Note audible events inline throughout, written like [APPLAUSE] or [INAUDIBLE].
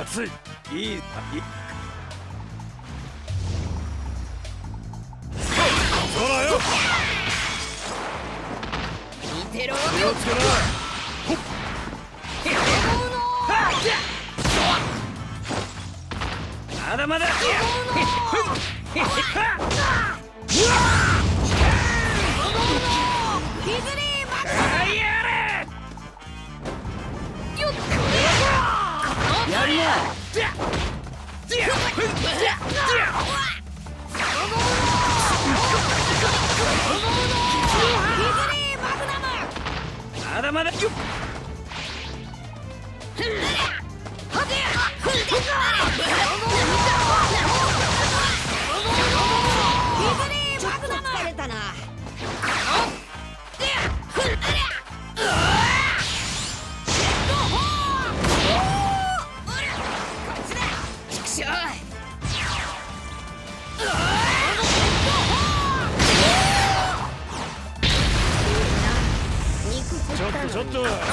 熱い。いいいい。よ見てろ気をつけなまだ。まだ [LAUGHS] まだまだよっちょっと。ちょっと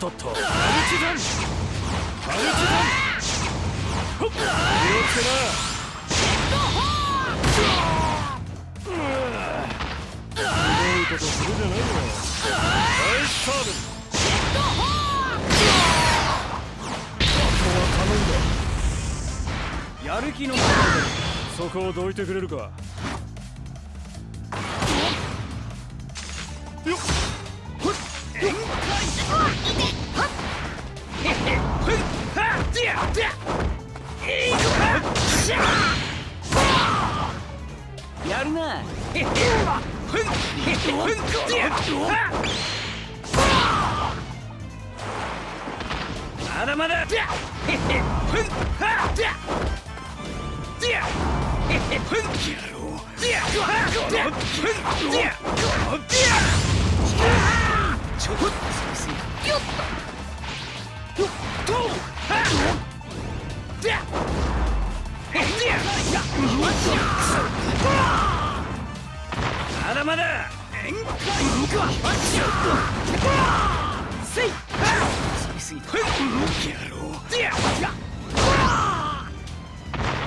と。っとマルチザンマルチザン気をつけなひどいこは頼んだやる気のままそこをどいてくれるかよっ。や。るな。まだまだ。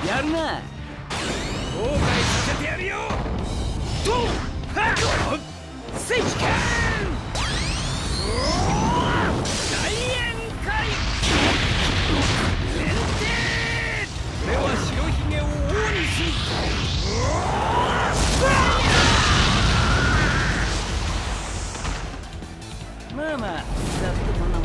やるな。後悔様だったかな